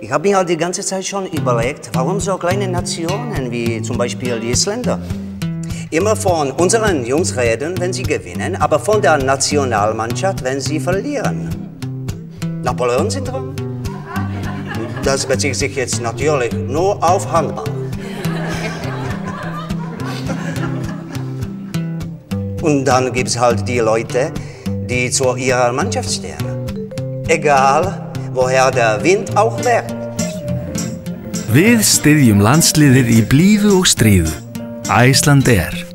Ich habe mir halt die ganze Zeit schon überlegt, warum so kleine Nationen wie zum Beispiel die Isländer immer von unseren Jungs reden, wenn sie gewinnen, aber von der Nationalmannschaft, wenn sie verlieren. Napoleon-Syndrom? Das bezieht sich jetzt natürlich nur auf Handball. Und dann gibt es halt die Leute, die zu ihrer Mannschaft stehen. Egal, woher der Wind auch weht. Við styðjum landsliðið í blíðu og stríðu. Æsland er.